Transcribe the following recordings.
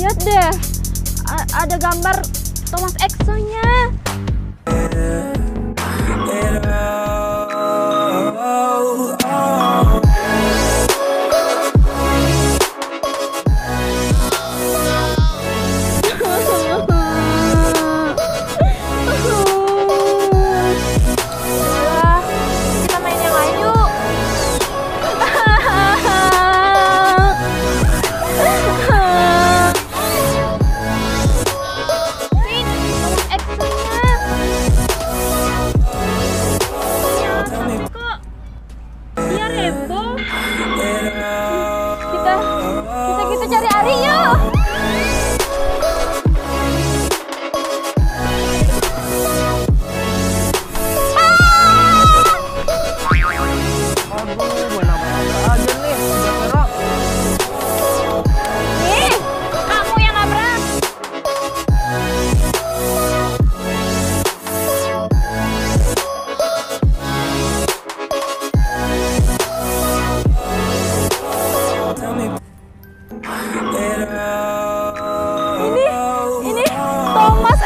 Lihat deh, a- ada gambar Thomas Exo-nya. Kita cari Ari yuk.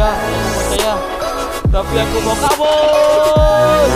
Iya, percaya. Tapi aku mau kabur.